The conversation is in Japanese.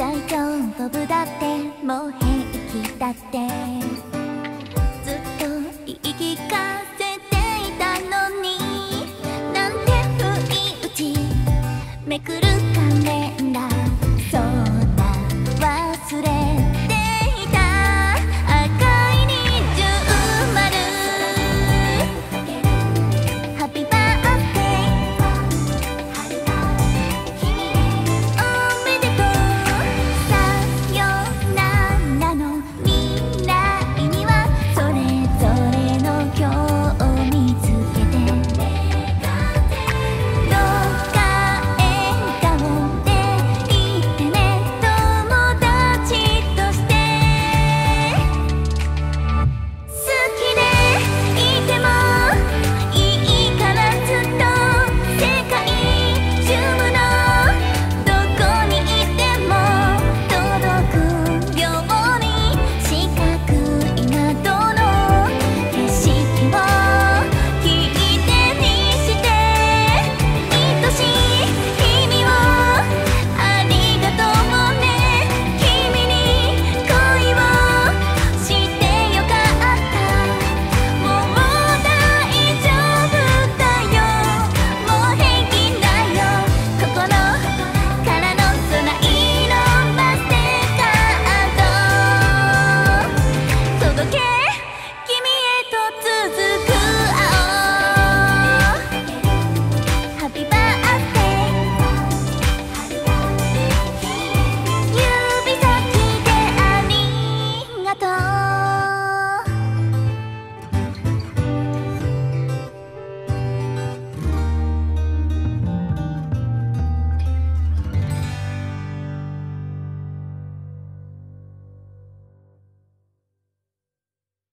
大丈夫だってもう平気だって。ずっと言い聞かせていたのに。なんて不意打ち。めくる